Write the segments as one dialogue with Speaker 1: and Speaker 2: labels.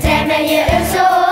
Speaker 1: Ze me je een zoon.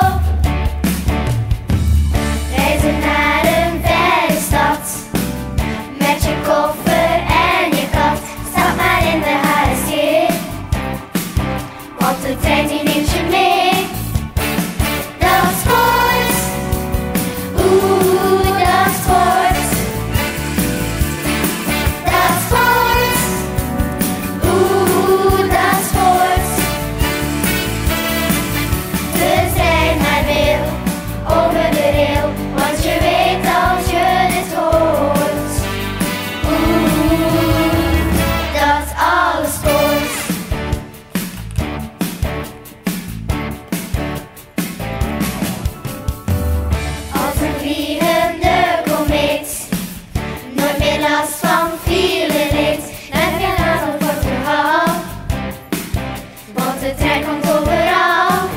Speaker 1: de trein komt overal.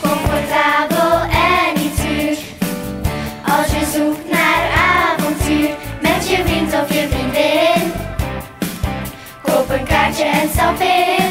Speaker 1: Comfortabel en niet duur. Als je zoekt naar avontuur met je vriend of je vriendin. Koop een kaartje en stap in.